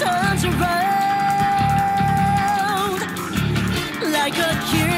turns around like a kid.